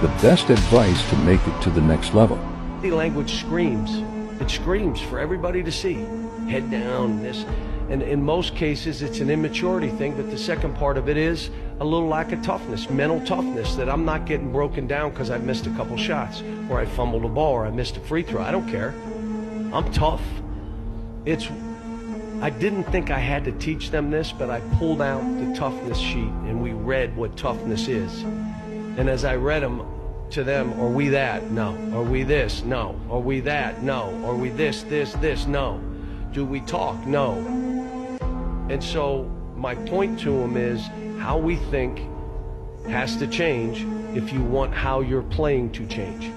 the best advice to make it to the next level. The language screams. It screams for everybody to see. Head down, this. And in most cases, it's an immaturity thing, but the second part of it is a little lack of toughness, mental toughness, that I'm not getting broken down because I missed a couple shots, or I fumbled a ball, or I missed a free throw. I don't care. I'm tough. It's I didn't think I had to teach them this, but I pulled out the toughness sheet and we read what toughness is. And as I read them to them, are we that? No. Are we this? No. Are we that? No. Are we this, this, this? No. Do we talk? No. And so my point to them is how we think has to change if you want how you're playing to change.